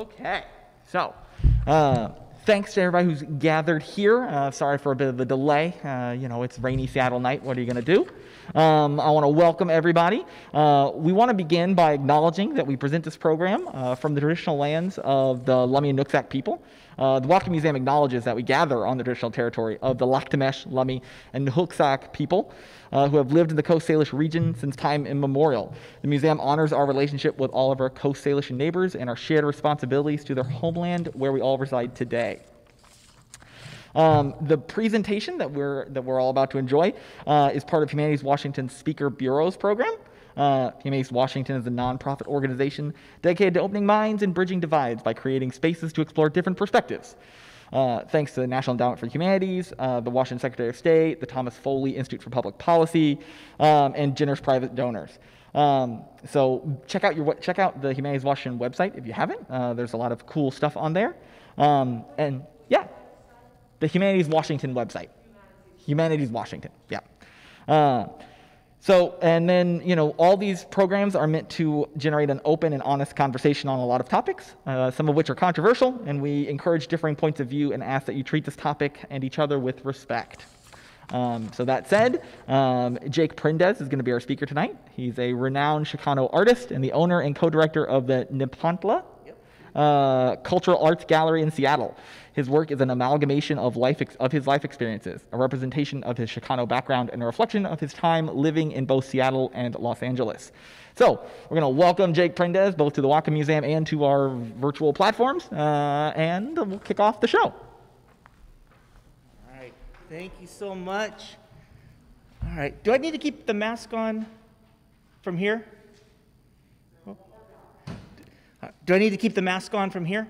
Okay, so uh, thanks to everybody who's gathered here. Uh, sorry for a bit of a delay. Uh, you know, it's rainy Seattle night. What are you going to do? Um, I want to welcome everybody. Uh, we want to begin by acknowledging that we present this program uh, from the traditional lands of the Lummi and Nooksack people. Uh, the Whatcom Museum acknowledges that we gather on the traditional territory of the Laktamesh, Lummi, and Nooksack people uh, who have lived in the Coast Salish region since time immemorial. The museum honors our relationship with all of our Coast Salish neighbors and our shared responsibilities to their homeland where we all reside today. Um, the presentation that we're, that we're all about to enjoy uh, is part of Humanities Washington Speaker Bureau's program. Uh, Humanities Washington is a nonprofit organization dedicated to opening minds and bridging divides by creating spaces to explore different perspectives. Uh, thanks to the National Endowment for Humanities, uh, the Washington Secretary of State, the Thomas Foley Institute for Public Policy, um, and generous private donors. Um, so check out your check out the Humanities Washington website if you haven't. Uh, there's a lot of cool stuff on there. Um, and the Humanities Washington website. Humanities Washington. Yeah. Uh, so, and then, you know, all these programs are meant to generate an open and honest conversation on a lot of topics, uh, some of which are controversial, and we encourage differing points of view and ask that you treat this topic and each other with respect. Um, so that said, um, Jake Prendez is going to be our speaker tonight. He's a renowned Chicano artist and the owner and co-director of the Nepantla uh, Cultural Arts Gallery in Seattle. His work is an amalgamation of, life of his life experiences, a representation of his Chicano background, and a reflection of his time living in both Seattle and Los Angeles. So we're going to welcome Jake Prendez both to the Whatcom Museum and to our virtual platforms, uh, and we'll kick off the show. All right, thank you so much. All right, do I need to keep the mask on from here? Do I need to keep the mask on from here?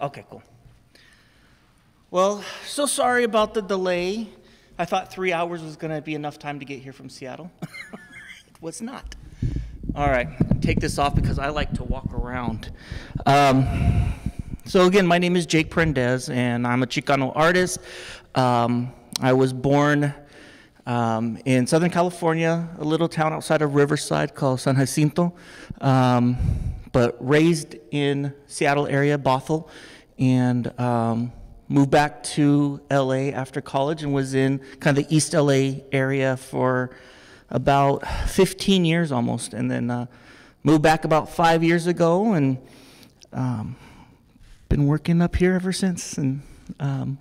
Okay, cool. Well, so sorry about the delay. I thought three hours was going to be enough time to get here from Seattle. it was not. All right, take this off because I like to walk around. Um, so, again, my name is Jake Prendez, and I'm a Chicano artist. Um, I was born um, in Southern California, a little town outside of Riverside called San Jacinto, um, but raised in Seattle area, Bothell, and um, moved back to LA after college and was in kind of the East LA area for about 15 years almost, and then uh, moved back about five years ago and um, been working up here ever since, and um,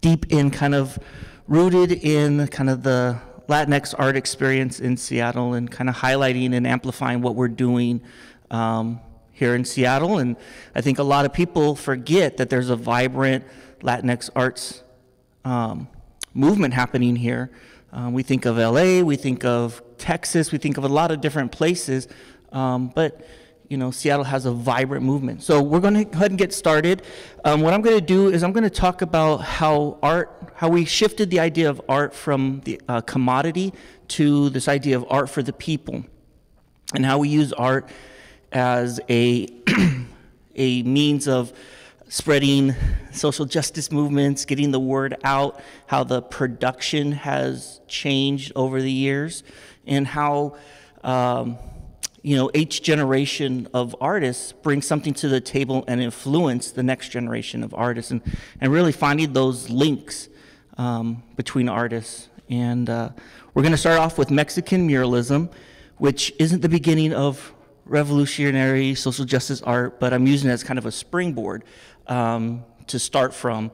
deep in kind of rooted in kind of the Latinx art experience in Seattle and kind of highlighting and amplifying what we're doing um, here in Seattle. And I think a lot of people forget that there's a vibrant Latinx arts um, movement happening here. Um, we think of LA, we think of Texas, we think of a lot of different places, um, but you know, Seattle has a vibrant movement. So we're going to go ahead and get started. Um, what I'm going to do is I'm going to talk about how art, how we shifted the idea of art from the uh, commodity to this idea of art for the people, and how we use art as a a means of spreading social justice movements, getting the word out, how the production has changed over the years, and how um, you know each generation of artists brings something to the table and influence the next generation of artists, and and really finding those links um, between artists. And uh, we're going to start off with Mexican muralism, which isn't the beginning of revolutionary social justice art, but I'm using it as kind of a springboard um, to start from.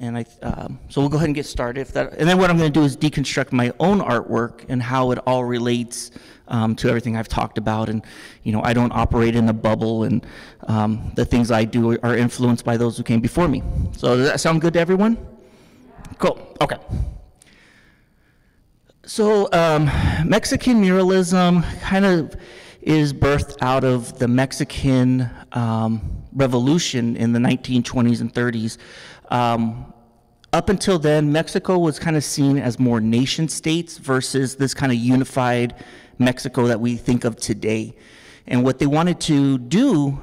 And I, um, so we'll go ahead and get started. If that, and then what I'm going to do is deconstruct my own artwork and how it all relates um, to everything I've talked about. And you know, I don't operate in a bubble, and um, the things I do are influenced by those who came before me. So does that sound good to everyone? Cool. Okay. So um, Mexican muralism kind of is birthed out of the Mexican um, revolution in the 1920s and 30s. Um, up until then, Mexico was kind of seen as more nation states versus this kind of unified Mexico that we think of today. And what they wanted to do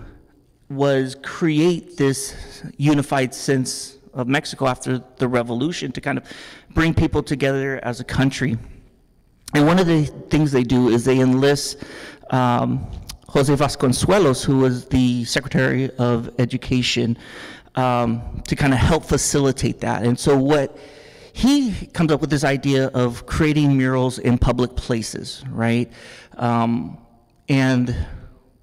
was create this unified sense of Mexico after the revolution to kind of bring people together as a country. And one of the things they do is they enlist um, Jose Vasconcelos, who was the Secretary of Education, um, to kind of help facilitate that. And so what he comes up with this idea of creating murals in public places, right? Um, and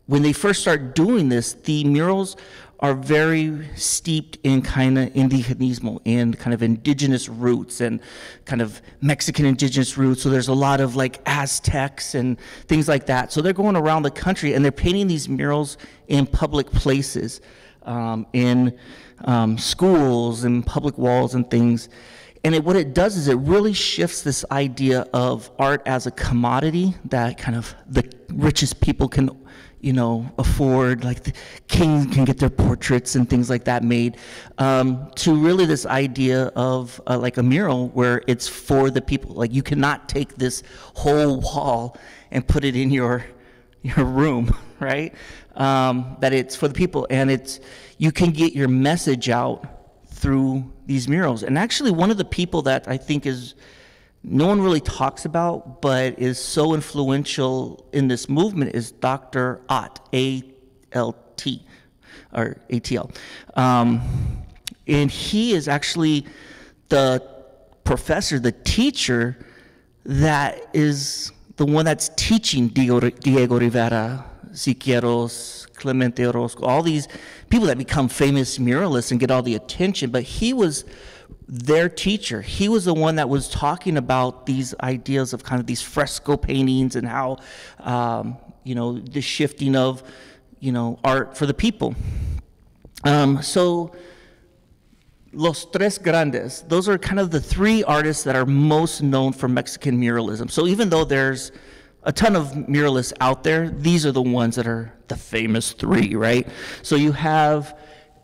when they first start doing this, the murals are very steeped in kind of indigenismo and kind of indigenous roots and kind of Mexican indigenous roots. So there's a lot of like Aztecs and things like that. So they're going around the country and they're painting these murals in public places, um, in um, schools and public walls and things. And it, what it does is it really shifts this idea of art as a commodity that kind of the richest people can you know, afford, like the kings can get their portraits and things like that made, um, to really this idea of uh, like a mural where it's for the people. Like you cannot take this whole wall and put it in your your room, right? Um, that it's for the people, and it's you can get your message out through these murals. And actually, one of the people that I think is no one really talks about, but is so influential in this movement is Dr. Atl, A L T, or ATL. Um, and he is actually the professor, the teacher that is the one that's teaching Diego, Diego Rivera, Siqueiros, Clemente Orozco, all these people that become famous muralists and get all the attention. But he was their teacher. He was the one that was talking about these ideas of kind of these fresco paintings and how, um, you know, the shifting of, you know, art for the people. Um, so, Los Tres Grandes, those are kind of the three artists that are most known for Mexican muralism. So, even though there's a ton of muralists out there, these are the ones that are the famous three, right? So, you have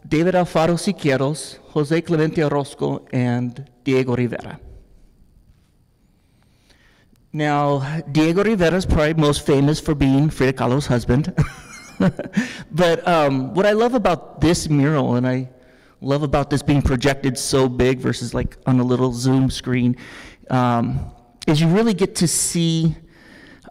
David Alfaro Siqueiros, Jose Clemente Orozco, and Diego Rivera. Now, Diego Rivera is probably most famous for being Frida Kahlo's husband. but um, what I love about this mural, and I love about this being projected so big versus like on a little Zoom screen, um, is you really get to see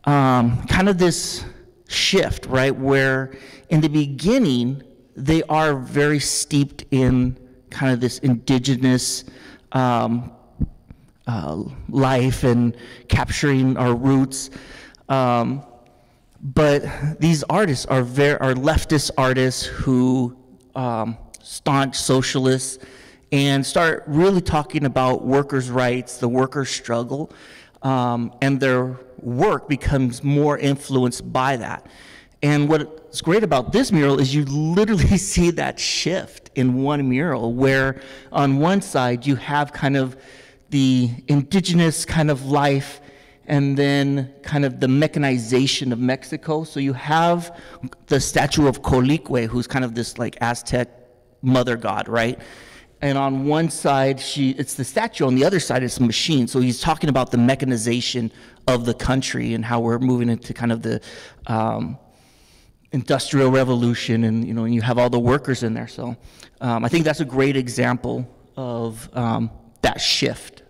um, kind of this shift, right? Where in the beginning, they are very steeped in kind of this indigenous um, uh, life and capturing our roots. Um, but these artists are very are leftist artists who um, staunch socialists and start really talking about workers' rights, the workers' struggle, um, and their work becomes more influenced by that. And what's great about this mural is you literally see that shift in one mural, where on one side you have kind of the indigenous kind of life and then kind of the mechanization of Mexico. So you have the statue of Coatlicue, who's kind of this like Aztec mother god, right? And on one side, she it's the statue. On the other side, it's a machine. So he's talking about the mechanization of the country and how we're moving into kind of the um, industrial revolution and you know and you have all the workers in there. So um, i think that's a great example of um, that shift.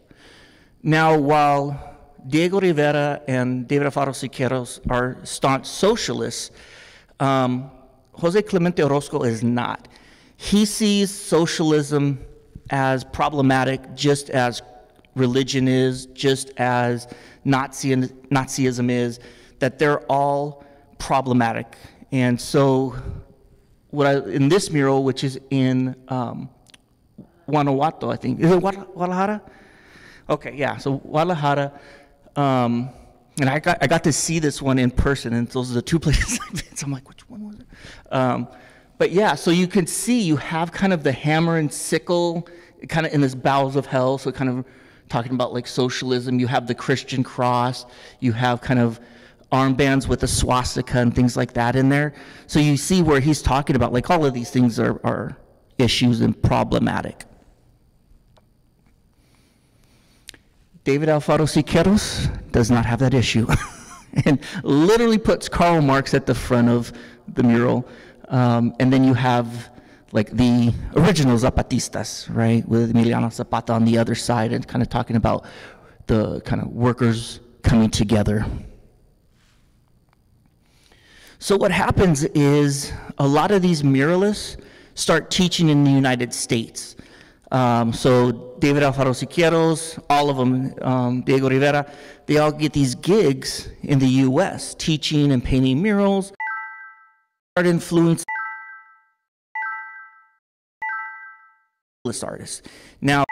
Now while diego rivera and david alfaro siqueiros are staunch socialists um, jose clemente orozco is not. He sees socialism as problematic just as religion is just as Nazi, nazism is that they're all problematic and so, what I, in this mural, which is in um, Guanajuato, I think, is it Guadalajara? Okay, yeah, so Guadalajara. Um, and I got, I got to see this one in person, and those are the two places I'm like, which one was it? Um, but yeah, so you can see you have kind of the hammer and sickle kind of in this bowels of hell, so kind of talking about like socialism. You have the Christian cross, you have kind of armbands with a swastika and things like that in there. So you see where he's talking about, like, all of these things are, are issues and problematic. David Alfaro Siqueiros does not have that issue and literally puts Karl Marx at the front of the mural. Um, and then you have like the original Zapatistas, right, with Emiliano Zapata on the other side and kind of talking about the kind of workers coming together. So what happens is a lot of these muralists start teaching in the United States. Um, so David Alfaro Siqueiros, all of them, um, Diego Rivera, they all get these gigs in the U.S. teaching and painting murals. Start influence artists. Now,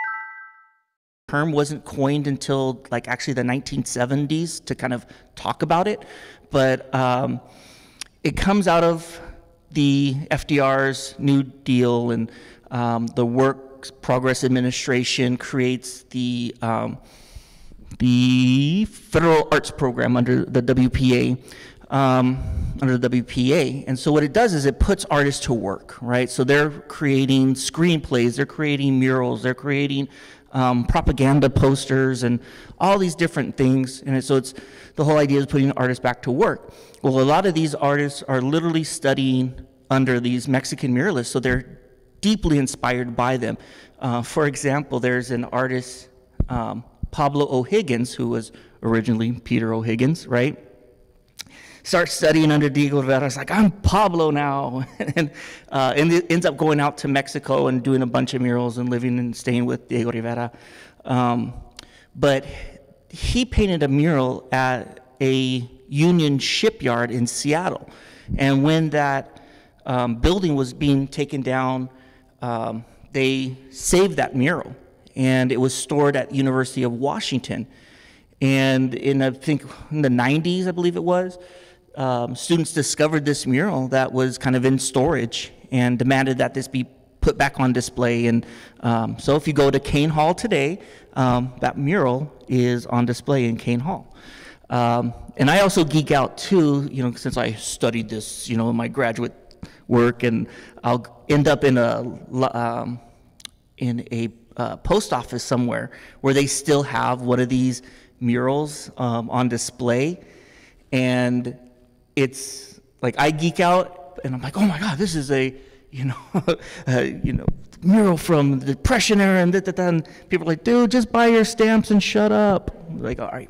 term wasn't coined until like actually the 1970s to kind of talk about it, but um, it comes out of the FDR's New Deal and um, the Work Progress Administration creates the um, the Federal Arts Program under the WPA, um, under the WPA. And so what it does is it puts artists to work, right? So they're creating screenplays, they're creating murals, they're creating um, propaganda posters and all these different things. And so it's the whole idea is putting artists back to work. Well, a lot of these artists are literally studying under these Mexican muralists, so they're deeply inspired by them. Uh, for example, there's an artist, um, Pablo O'Higgins, who was originally Peter O'Higgins, right? Starts studying under Diego Rivera. It's like, I'm Pablo now. and, uh, and it ends up going out to Mexico and doing a bunch of murals and living and staying with Diego Rivera. Um, but he painted a mural at a Union shipyard in Seattle. And when that um, building was being taken down, um, they saved that mural. And it was stored at University of Washington. And in, I think, in the 90s, I believe it was, um, students discovered this mural that was kind of in storage and demanded that this be put back on display. And um, so if you go to Kane Hall today, um, that mural is on display in Kane Hall. Um, and I also geek out too, you know, since I studied this, you know, in my graduate work, and I'll end up in a um, in a uh, post office somewhere where they still have one of these murals um, on display, and it's like I geek out and I'm like, oh my God, this is a, you know, you know, mural from the Depression era and and people are like, dude, just buy your stamps and shut up. Like, all right.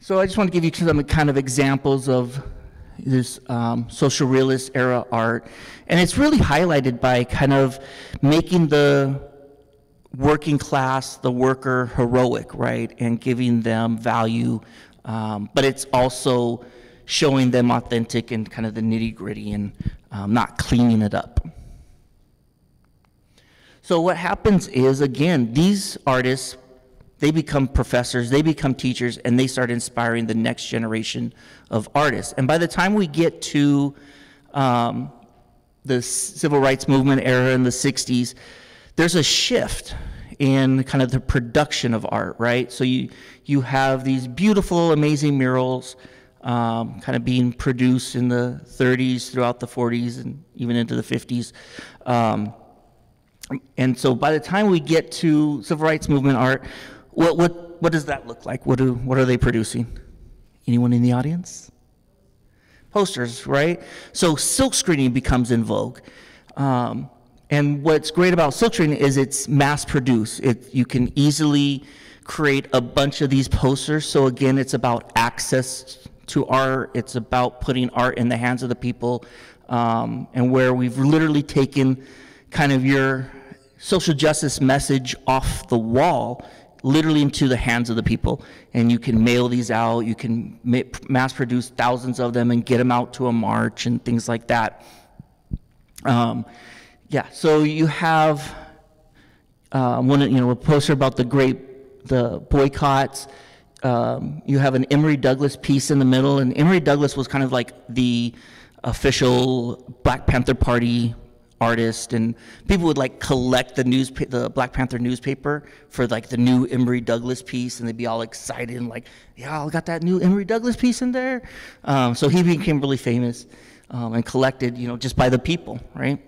So I just want to give you some kind of examples of this um, social realist era art. And it's really highlighted by kind of making the working class, the worker heroic, right? And giving them value. Um, but it's also showing them authentic and kind of the nitty gritty and um, not cleaning it up. So what happens is, again, these artists, they become professors, they become teachers, and they start inspiring the next generation of artists. And by the time we get to um, the civil rights movement era in the 60s, there's a shift in kind of the production of art, right? So you you have these beautiful, amazing murals, um, kind of being produced in the 30s, throughout the 40s, and even into the 50s. Um, and so by the time we get to civil rights movement art, what what what does that look like? What do what are they producing? Anyone in the audience? Posters, right? So silk screening becomes in vogue. Um, and what's great about Silkscreen is it's mass produced. It, you can easily create a bunch of these posters. So again, it's about access to art. It's about putting art in the hands of the people. Um, and where we've literally taken kind of your social justice message off the wall literally into the hands of the people and you can mail these out you can mass produce thousands of them and get them out to a march and things like that um, yeah, so you have uh, one, you know, a poster about the great, the boycotts. Um, you have an Emory Douglas piece in the middle, and Emory Douglas was kind of like the official Black Panther Party artist, and people would like collect the news, the Black Panther newspaper for like the new Emory Douglas piece, and they'd be all excited and like, yeah, I got that new Emory Douglas piece in there. Um, so he became really famous um, and collected, you know, just by the people, right?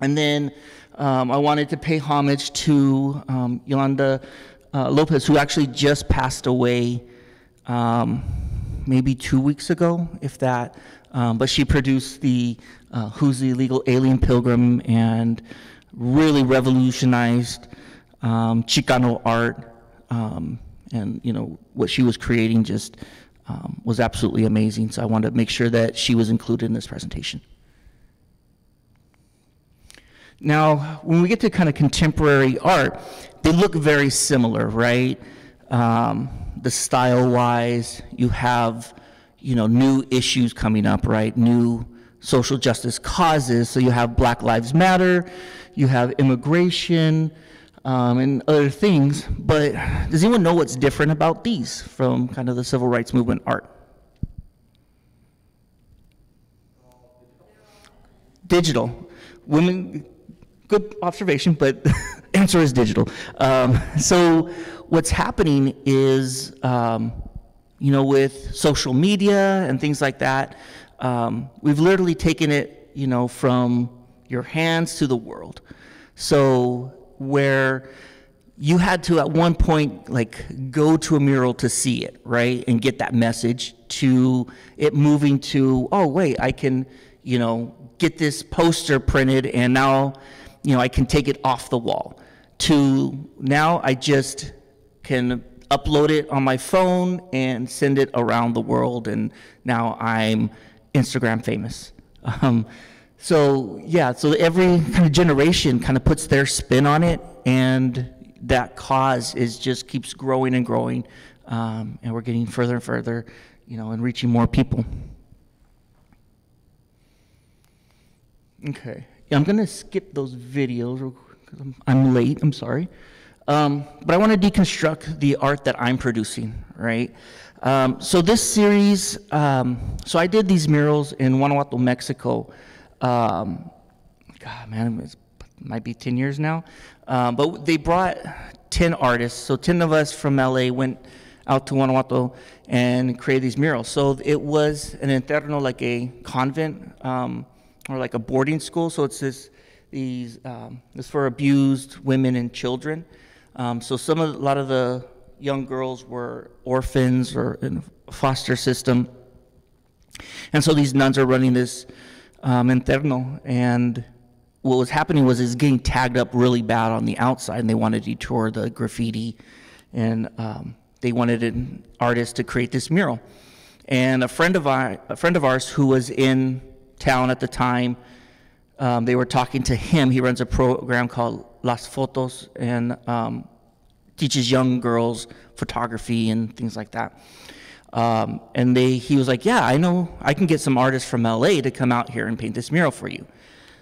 And then um, I wanted to pay homage to um, Yolanda uh, Lopez, who actually just passed away um, maybe two weeks ago, if that. Um, but she produced the uh, Who's the Illegal Alien Pilgrim and really revolutionized um, Chicano art. Um, and you know what she was creating just was absolutely amazing. So I wanted to make sure that she was included in this presentation. Now, when we get to kind of contemporary art, they look very similar, right? Um, the style-wise, you have, you know, new issues coming up, right? New social justice causes. So you have Black Lives Matter, you have immigration, um, and other things. But does anyone know what's different about these from kind of the civil rights movement art? Digital. Women good observation, but answer is digital. Um, so what's happening is, um, you know, with social media and things like that, um, we've literally taken it, you know, from your hands to the world. So where you had to at one point like go to a mural to see it, right, and get that message to it moving to, oh wait, I can, you know, get this poster printed and now you know, I can take it off the wall to now I just can upload it on my phone and send it around the world and now I'm Instagram famous. Um, so yeah, so every kind of generation kind of puts their spin on it and that cause is just keeps growing and growing um, and we're getting further and further, you know, and reaching more people. Okay. I'm going to skip those videos because I'm, I'm, late. I'm sorry. Um, but I want to deconstruct the art that I'm producing, right? Um, so this series, um, so I did these murals in Guanajuato, Mexico. Um, God, man, it might be 10 years now. Um, but they brought 10 artists. So 10 of us from LA went out to Guanajuato and created these murals. So it was an interno, like a convent um, or like a boarding school. So it's this these um, it's for abused women and children. Um, so some of a lot of the young girls were orphans or in foster system, and so these nuns are running this um, interno. And what was happening was it's getting tagged up really bad on the outside, and they wanted to detour the graffiti, and um, they wanted an artist to create this mural. And a friend of our, a friend of ours who was in town at the time. Um, they were talking to him. He runs a program called Las Fotos and um, teaches young girls photography and things like that. Um, and they, he was like, "Yeah, I know. I can get some artists from LA to come out here and paint this mural for you."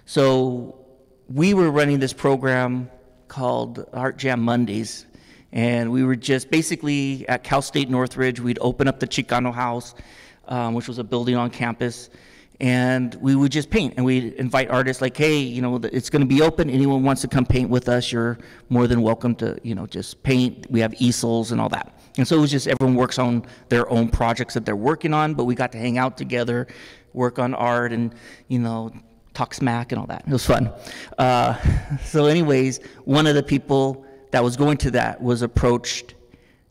So we were running this program called Art Jam Mondays, and we were just basically at Cal State Northridge. We'd open up the Chicano House, um, which was a building on campus, and we would just paint and we'd invite artists like hey you know it's going to be open. Anyone wants to come paint with us you're more than welcome to you know just paint. We have easels and all that. And so it was just everyone works on their own projects that they're working on but we got to hang out together work on art and you know talk smack and all that. It was fun. Uh, so anyways one of the people that was going to that was approached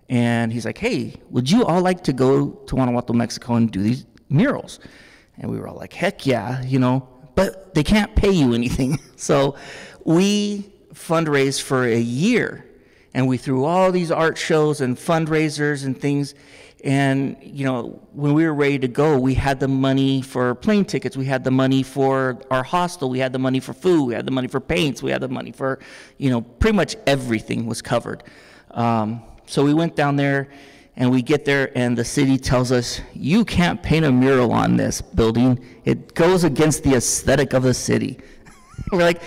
and he's like hey would you all like to go to guanajuato mexico and do these murals and we were all like, heck yeah, you know, but they can't pay you anything. so we fundraised for a year and we threw all these art shows and fundraisers and things. And, you know, when we were ready to go, we had the money for plane tickets, we had the money for our hostel, we had the money for food, we had the money for paints, we had the money for, you know, pretty much everything was covered. Um, so we went down there and we get there and the city tells us you can't paint a mural on this building. It goes against the aesthetic of the city. We're like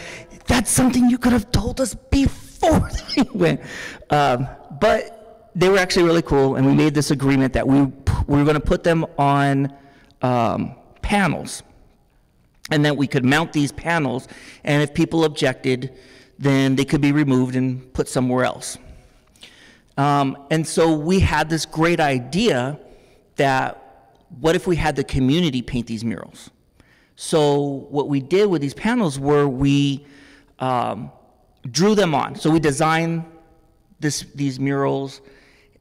that's something you could have told us before we went. Um, but they were actually really cool and we made this agreement that we, we were going to put them on um, panels. And that we could mount these panels and if people objected then they could be removed and put somewhere else um, and so we had this great idea that what if we had the community paint these murals? So what we did with these panels were we um, drew them on. So we designed this, these murals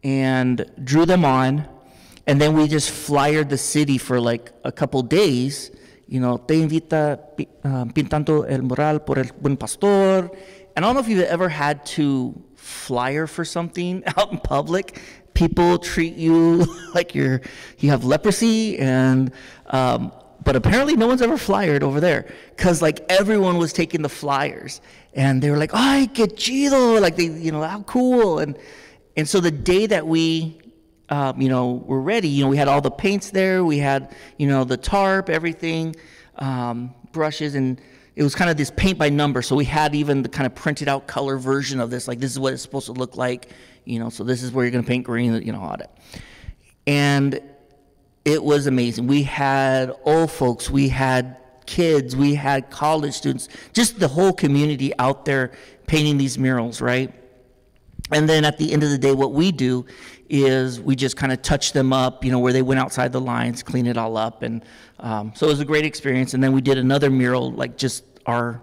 and drew them on, and then we just flyered the city for like a couple days. You know, te invita uh, pintando el mural por el buen pastor. And I don't know if you've ever had to flyer for something out in public, people treat you like you're you have leprosy and um, but apparently no one's ever flyered over there because like everyone was taking the flyers and they were like oh, i get chido like they you know how cool. And and so the day that we um, you know were ready you know we had all the paints there we had you know the tarp everything um, brushes and it was kind of this paint by number so we had even the kind of printed out color version of this like this is what it's supposed to look like you know so this is where you're going to paint green you know all that and it was amazing. We had old folks, we had kids, we had college students, just the whole community out there painting these murals, right? And then at the end of the day, what we do is we just kind of touch them up, you know, where they went outside the lines, clean it all up. And um, so it was a great experience. And then we did another mural, like just our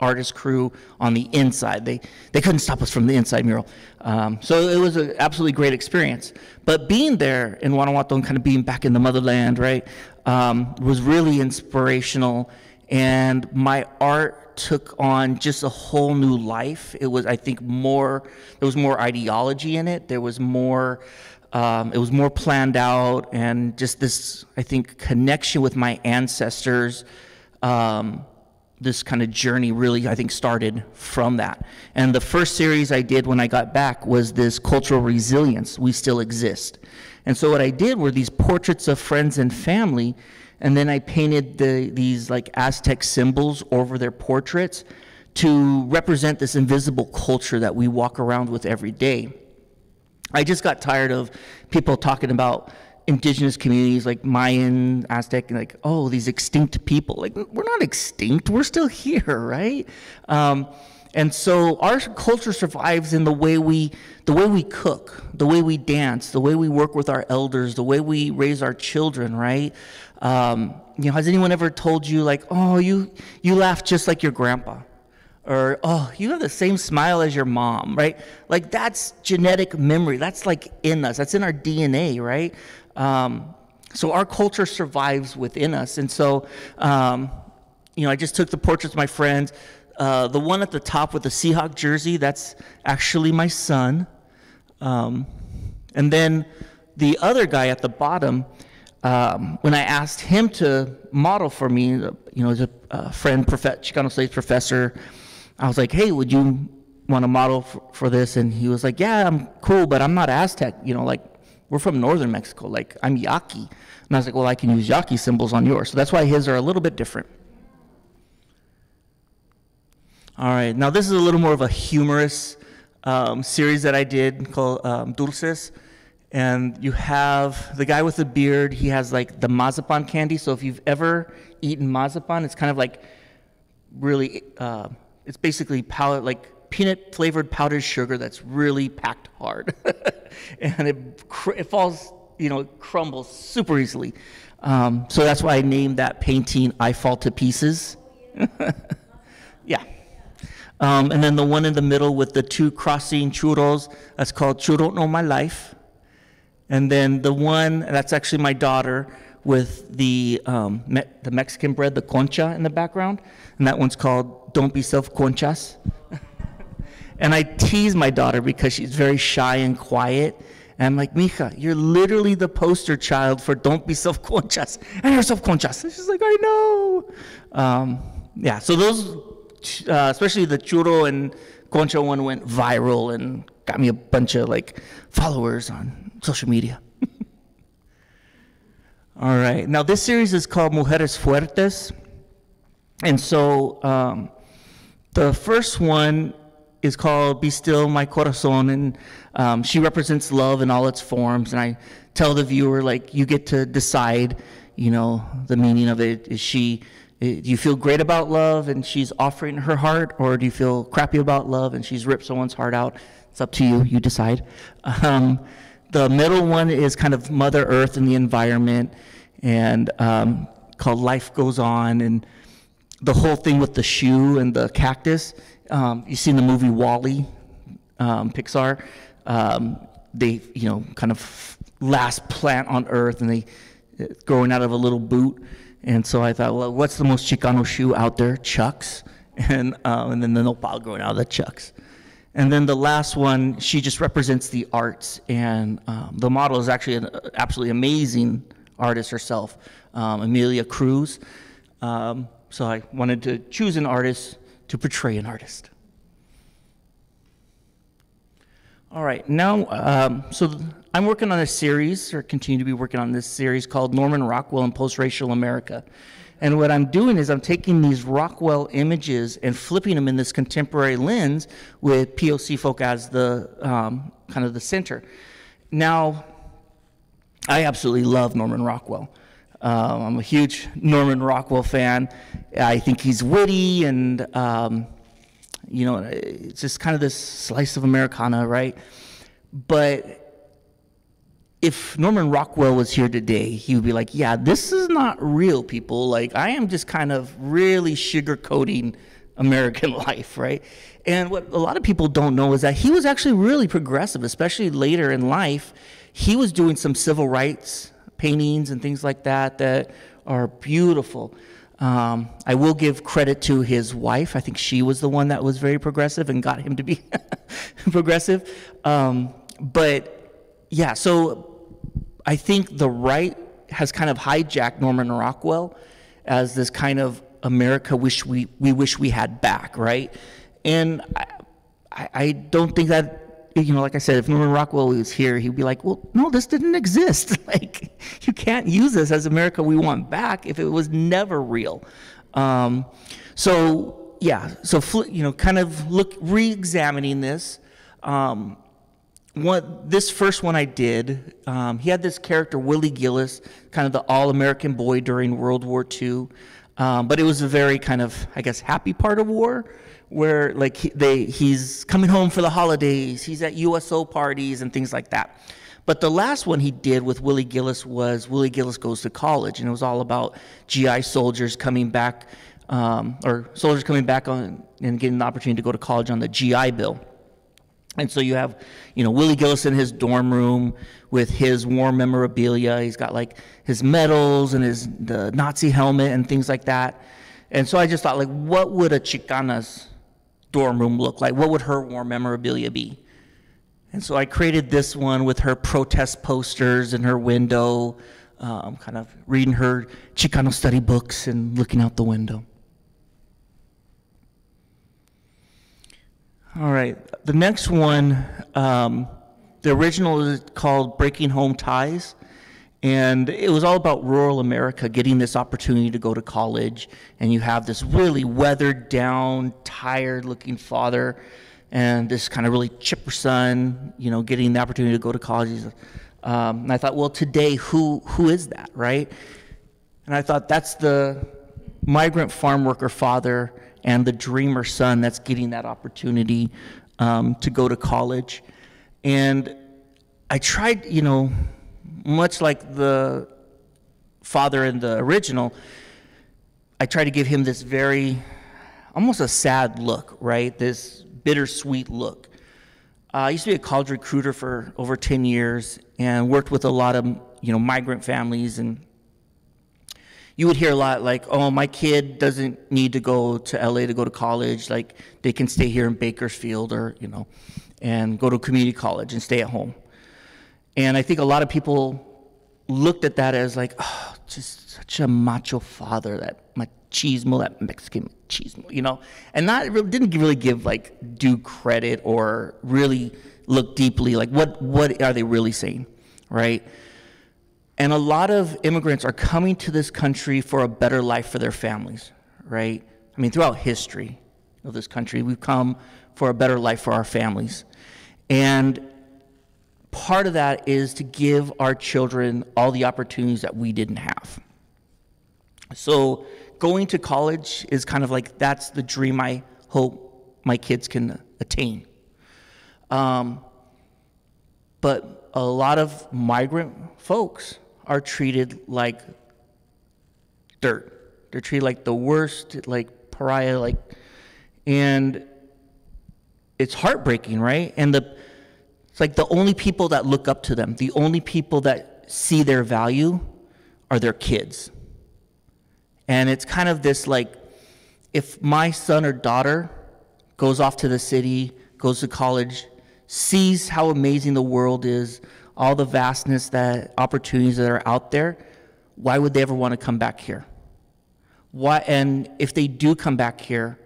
artist crew on the inside. They, they couldn't stop us from the inside mural. Um, so it was an absolutely great experience. But being there in Guanajuato and kind of being back in the motherland, right, um, was really inspirational. And my art took on just a whole new life. It was, I think, more, there was more ideology in it. There was more, um, it was more planned out and just this, I think, connection with my ancestors. Um, this kind of journey really, I think, started from that. And the first series I did when I got back was this cultural resilience. We still exist. And so what I did were these portraits of friends and family, and then I painted the, these like Aztec symbols over their portraits to represent this invisible culture that we walk around with every day. I just got tired of people talking about indigenous communities like Mayan, Aztec, and like, oh, these extinct people. Like, we're not extinct, we're still here, right? Um, and so our culture survives in the way we the way we cook, the way we dance, the way we work with our elders, the way we raise our children, right? Um, you know, has anyone ever told you like, oh, you you laugh just like your grandpa? or oh you have the same smile as your mom right like that's genetic memory that's like in us that's in our dna right um, so our culture survives within us. And so, um, you know, I just took the portraits of my friends. Uh, the one at the top with the Seahawk jersey, that's actually my son. Um, and then the other guy at the bottom, um, when I asked him to model for me, you know, as a, friend, prof- Chicano Studies professor, I was like, hey, would you want to model for, for, this? And he was like, yeah, I'm cool, but I'm not Aztec, you know, like we're from northern Mexico. Like, I'm Yaqui. And I was like, well, I can use Yaqui symbols on yours. So that's why his are a little bit different. All right, now this is a little more of a humorous um, series that I did called um, Dulces. And you have the guy with the beard, he has like the mazapan candy. So if you've ever eaten mazapan, it's kind of like really, uh, it's basically like peanut flavored powdered sugar that's really packed hard. and it, it falls, you know, it crumbles super easily. Um, so that's why I named that painting I Fall to Pieces. yeah. Um, and then the one in the middle with the two crossing churros, that's called Churro No My Life. And then the one, that's actually my daughter, with the, um, me- the Mexican bread, the concha in the background. And that one's called Don't Be Self Conchas. And I tease my daughter because she's very shy and quiet. And I'm like, Mija, you're literally the poster child for don't be self conscious. And you're self conscious. She's like, I know. Um, yeah, so those, uh, especially the churro and concha one went viral and got me a bunch of like followers on social media. All right, now this series is called Mujeres Fuertes. And so um, the first one is called Be Still My Corazon, and um, she represents love in all its forms. And I tell the viewer, like, you get to decide, you know, the meaning of it. Is she, eh, do you feel great about love and she's offering her heart, or do you feel crappy about love and she's ripped someone's heart out? It's up to you, you decide. Um, the middle one is kind of Mother Earth and the environment, and um, called Life Goes On, and the whole thing with the shoe and the cactus um, you've seen the movie WALL-E, um, Pixar. Um, they, you know, kind of last plant on Earth, and they uh, growing out of a little boot. And so I thought, well, what's the most Chicano shoe out there? Chucks, and uh, and then the nopal growing out of the chucks. And then the last one, she just represents the arts. And um, the model is actually an absolutely amazing artist herself, um, Amelia Cruz. Um, so I wanted to choose an artist to portray an artist. All right, now, um, so I'm working on a series, or continue to be working on this series called Norman Rockwell and Post-Racial America. And what I'm doing is I'm taking these Rockwell images and flipping them in this contemporary lens with POC folk as the um, kind of the center. Now, I absolutely love Norman Rockwell. Um, I'm a huge Norman Rockwell fan. I think he's witty and, um, you know, it's just kind of this slice of Americana, right? But if Norman Rockwell was here today, he would be like, yeah, this is not real, people. Like, I am just kind of really sugarcoating American life, right? And what a lot of people don't know is that he was actually really progressive, especially later in life. He was doing some civil rights paintings and things like that that are beautiful. Um, I will give credit to his wife. I think she was the one that was very progressive and got him to be progressive. Um, but yeah, so I think the right has kind of hijacked Norman Rockwell as this kind of America wish we, we wish we had back, right? And I, I don't think that, you know, like I said, if Norman Rockwell was here, he'd be like, well, no, this didn't exist. like, you can't use this as America we want back if it was never real. Um, so, yeah, so, you know, kind of look, re examining this. Um, this first one I did, um, he had this character, Willie Gillis, kind of the all American boy during World War II. Um, but it was a very kind of, I guess, happy part of war where like he, they, he's coming home for the holidays, he's at USO parties and things like that. But the last one he did with Willie Gillis was Willie Gillis Goes to College, and it was all about GI soldiers coming back, um, or soldiers coming back on and getting the opportunity to go to college on the GI Bill. And so you have, you know, Willie Gillis in his dorm room with his war memorabilia. He's got like his medals and his the Nazi helmet and things like that. And so I just thought, like, what would a Chicana's dorm room look like? What would her war memorabilia be? And so I created this one with her protest posters in her window, um, kind of reading her Chicano study books and looking out the window. All right. The next one, um, the original is called Breaking Home Ties. And it was all about rural America getting this opportunity to go to college. And you have this really weathered down, tired looking father and this kind of really chipper son, you know, getting the opportunity to go to college. Um, and I thought, well, today, who, who is that, right? And I thought that's the migrant farm worker father and the dreamer son that's getting that opportunity um, to go to college. And I tried, you know, much like the father in the original, I tried to give him this very, almost a sad look, right? This bittersweet look. Uh, I used to be a college recruiter for over 10 years and worked with a lot of, you know, migrant families and you would hear a lot like, oh, my kid doesn't need to go to LA to go to college. Like, they can stay here in Bakersfield or, you know, and go to community college and stay at home. And I think a lot of people looked at that as like, oh, just such a macho father, that machismo, that Mexican machismo, you know, and not didn't really give like due credit or really look deeply like what what are they really saying, right? And a lot of immigrants are coming to this country for a better life for their families, right? I mean, throughout history of this country, we've come for a better life for our families. And part of that is to give our children all the opportunities that we didn't have. So, going to college is kind of like that's the dream I hope my kids can attain. Um, but a lot of migrant folks are treated like dirt. They're treated like the worst, like pariah, like, and it's heartbreaking, right? And the it's like the only people that look up to them, the only people that see their value are their kids. And it's kind of this like, if my son or daughter goes off to the city, goes to college, sees how amazing the world is, all the vastness that opportunities that are out there, why would they ever want to come back here? Why, and if they do come back here,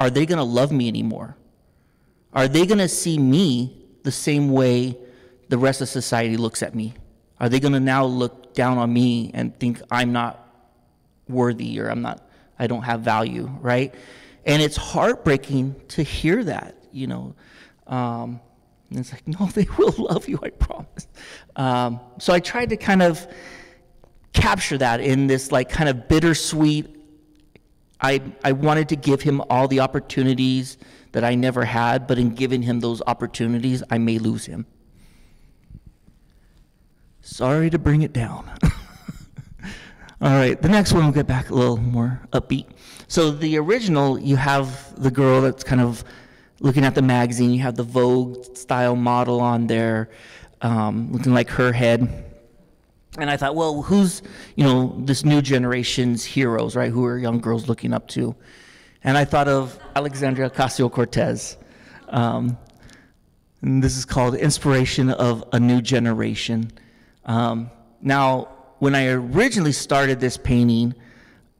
are they going to love me anymore? Are they going to see me the same way the rest of society looks at me? Are they going to now look down on me and think I'm not worthy or I'm not, I don't have value, right? And it's heartbreaking to hear that, you know. Um, and it's like, no, they will love you, I promise. Um, so I tried to kind of capture that in this like kind of bittersweet. I, I wanted to give him all the opportunities that I never had, but in giving him those opportunities, I may lose him. Sorry to bring it down. all right, the next one we'll get back a little more upbeat. So the original, you have the girl that's kind of looking at the magazine. You have the Vogue style model on there, um, looking like her head. And I thought, well, who's you know this new generation's heroes, right? Who are young girls looking up to? And I thought of Alexandria Ocasio Cortez. Um, and this is called Inspiration of a New Generation. Um, now, when I originally started this painting,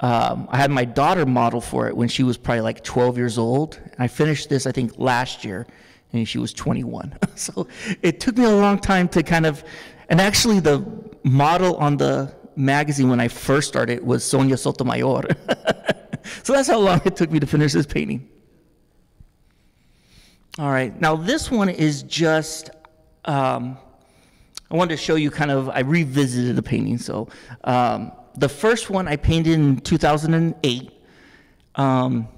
um, I had my daughter model for it when she was probably like 12 years old. And I finished this, I think, last year, and she was 21. so it took me a long time to kind of, and actually, the model on the magazine when I first started was Sonia Sotomayor. so that's how long it took me to finish this painting. All right, now this one is just, um, I wanted to show you kind of, I revisited the painting. So um, the first one I painted in 2008. Um,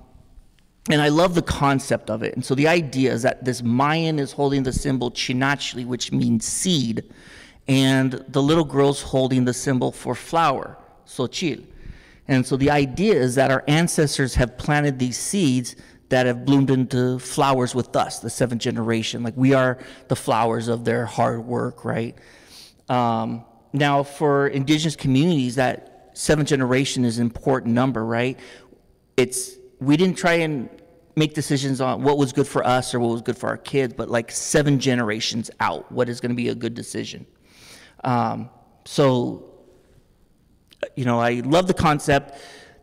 and I love the concept of it. And so the idea is that this Mayan is holding the symbol chinachli, which means seed, and the little girl's holding the symbol for flower, xochitl. And so the idea is that our ancestors have planted these seeds that have bloomed into flowers with us, the seventh generation. Like we are the flowers of their hard work, right? Um, now, for indigenous communities, that seventh generation is an important number, right? It's we didn't try and make decisions on what was good for us or what was good for our kids, but like seven generations out, what is going to be a good decision. Um, so, you know, I love the concept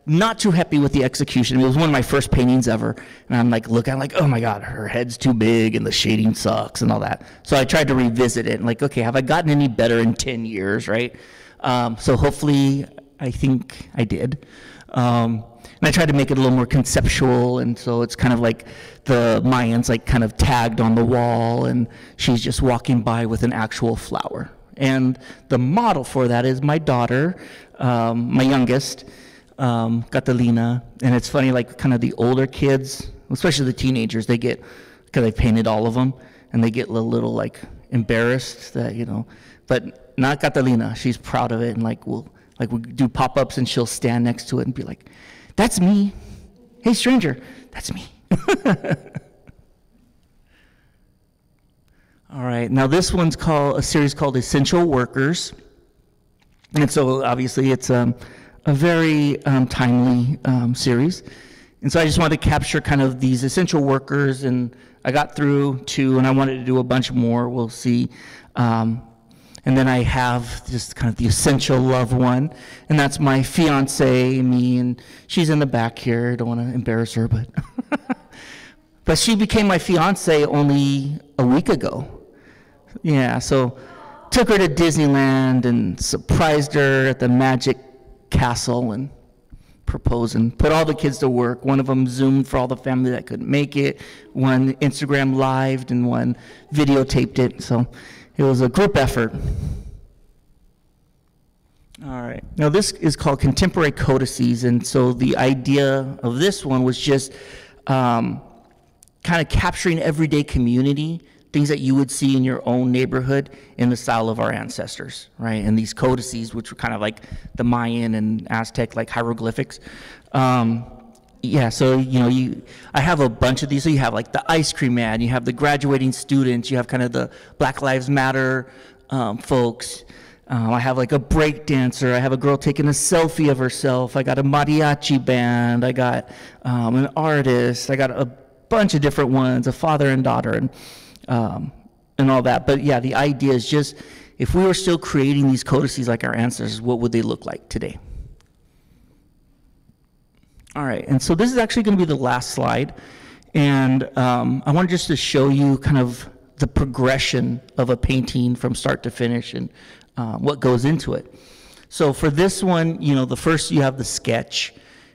not too happy with the execution. It was one of my first paintings ever, and I'm like look, I'm like, oh my god, her head's too big and the shading sucks and all that. So I tried to revisit it and like, okay, have I gotten any better in 10 years, right? Um, so hopefully, I think I did. Um, and I tried to make it a little more conceptual, and so it's kind of like the Mayans like kind of tagged on the wall, and she's just walking by with an actual flower. And the model for that is my daughter, um, my youngest um, Catalina, and it's funny, like kind of the older kids, especially the teenagers, they get because I painted all of them, and they get a little, little like embarrassed that you know, but not Catalina. She's proud of it, and like we'll like we do pop ups, and she'll stand next to it and be like, "That's me." Hey, stranger, that's me. all right, now this one's called a series called Essential Workers, and so obviously it's um a very um, timely um, series. And so I just wanted to capture kind of these essential workers, and I got through two, and I wanted to do a bunch more. We'll see. Um, and then I have just kind of the essential loved one, and that's my fiance, me, and she's in the back here. I don't want to embarrass her, but but she became my fiance only a week ago. Yeah, so took her to Disneyland and surprised her at the Magic castle and propose and put all the kids to work. One of them Zoomed for all the family that couldn't make it. One Instagram lived and one videotaped it. So it was a group effort. All right. Now this is called contemporary codices, and so the idea of this one was just um, kind of capturing everyday community things that you would see in your own neighborhood in the style of our ancestors, right? And these codices, which were kind of like the Mayan and Aztec, like hieroglyphics. Um, yeah, so you know, you I have a bunch of these. So you have like the ice cream man, you have the graduating students, you have kind of the Black Lives Matter um, folks. Um, I have like a break dancer. I have a girl taking a selfie of herself. I got a mariachi band. I got um, an artist. I got a bunch of different ones, a father and daughter, and um, and all that. But yeah, the idea is just if we were still creating these codices like our ancestors, what would they look like today? All right, and so this is actually going to be the last slide, and um, I want just to show you kind of the progression of a painting from start to finish and um, what goes into it. So for this one, you know, the first you have the sketch,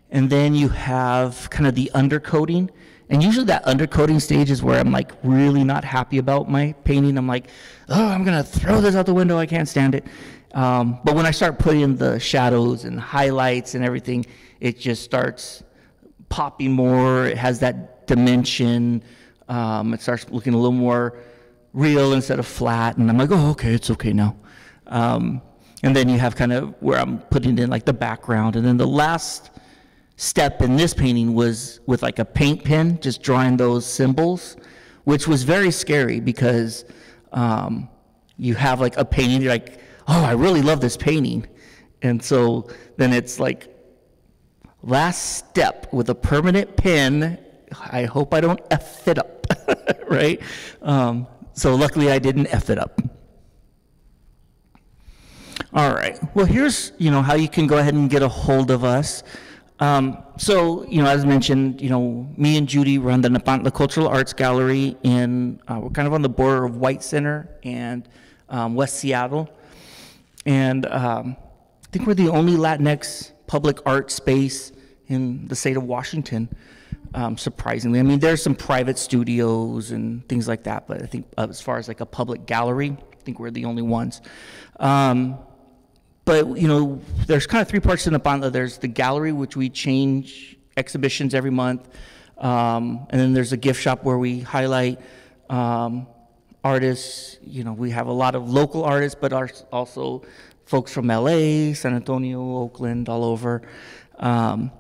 and then you have kind of the undercoating. And usually that undercoating stage is where I'm like really not happy about my painting. I'm like, oh, I'm gonna throw this out the window. I can't stand it. Um, but when I start putting the shadows and highlights and everything, it just starts popping more. It has that dimension. Um, it starts looking a little more real instead of flat. And I'm like, oh, okay, it's okay now. Um, and then you have kind of where I'm putting in like the background. And then the last step in this painting was with like a paint pen, just drawing those symbols, which was very scary because um, you have like a painting, you're like, oh, I really love this painting. And so then it's like, last step with a permanent pen. I hope I don't F it up, right? Um, so luckily I didn't F it up. All right. Well, here's you know how you can go ahead and get a hold of us. Um, so you know, as mentioned, you know, me and Judy run the Nepantla Cultural Arts Gallery in uh, we're kind of on the border of White Center and um, West Seattle, and um, I think we're the only Latinx public art space in the state of Washington. Um, surprisingly, I mean, there's some private studios and things like that, but I think uh, as far as like a public gallery, I think we're the only ones. Um, but you know, there's kind of three parts to Nepantla. There's the gallery, which we change exhibitions every month, um, and then there's a gift shop where we highlight um, artists. You know, we have a lot of local artists, but also folks from LA, San Antonio, Oakland, all over. Um,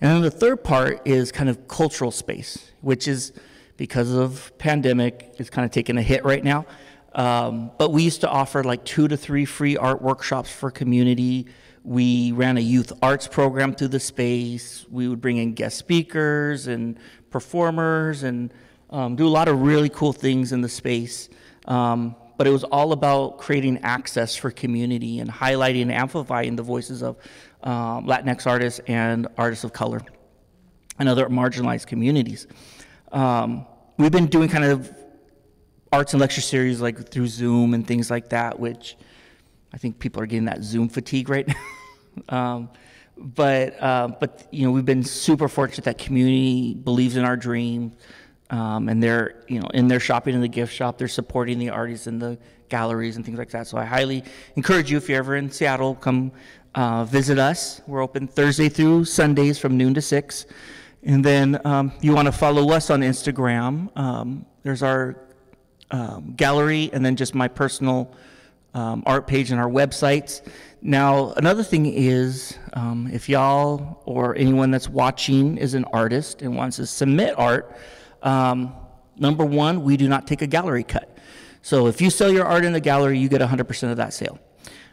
and then the third part is kind of cultural space, which is because of pandemic, it's kind of taking a hit right now. Um, but we used to offer like two to three free art workshops for community. We ran a youth arts program through the space. We would bring in guest speakers and performers and um, do a lot of really cool things in the space. Um, but it was all about creating access for community and highlighting and amplifying the voices of um, Latinx artists and artists of color and other marginalized communities. Um, we've been doing kind of arts and lecture series like through Zoom and things like that, which I think people are getting that Zoom fatigue right now. um, but uh, but you know we've been super fortunate that community believes in our dream, um, and they're you know in their shopping in the gift shop, they're supporting the artists in the galleries and things like that. So I highly encourage you if you're ever in Seattle, come uh, visit us. We're open Thursday through Sundays from noon to six. And then um, you want to follow us on Instagram. Um, there's our um, gallery and then just my personal um, art page and our websites. Now, another thing is um, if y'all or anyone that's watching is an artist and wants to submit art, um, number one, we do not take a gallery cut. So if you sell your art in the gallery, you get 100% of that sale.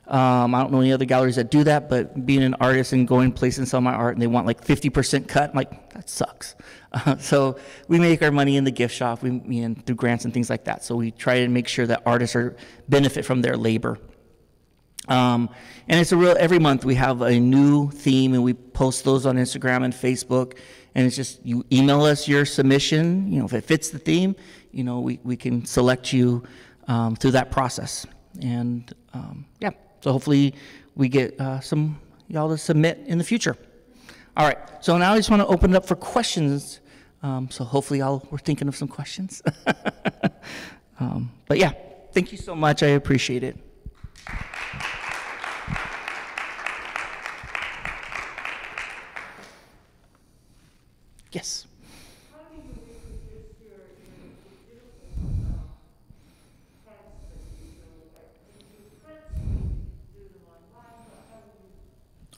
Um, I don't know any other galleries that do that, but being an artist and going places and selling my art and they want like 50% cut, I'm like, that sucks. Uh, so we make our money in the gift shop we, mean, through grants and things like that. So we try to make sure that artists are benefit from their labor. Um, and it's a real, every month we have a new theme and we post those on Instagram and Facebook. And it's just, you email us your submission, you know, if it fits the theme, you know, we, we can select you um, through that process. And um, yeah. So hopefully we get uh, some y'all to submit in the future. All right, so now I just want to open it up for questions. Um, so hopefully y'all were thinking of some questions. um, but yeah, thank you so much. I appreciate it. Yes.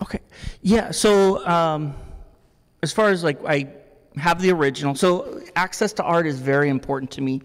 Okay. Yeah. So um, as far as like I have the original, so access to art is very important to me.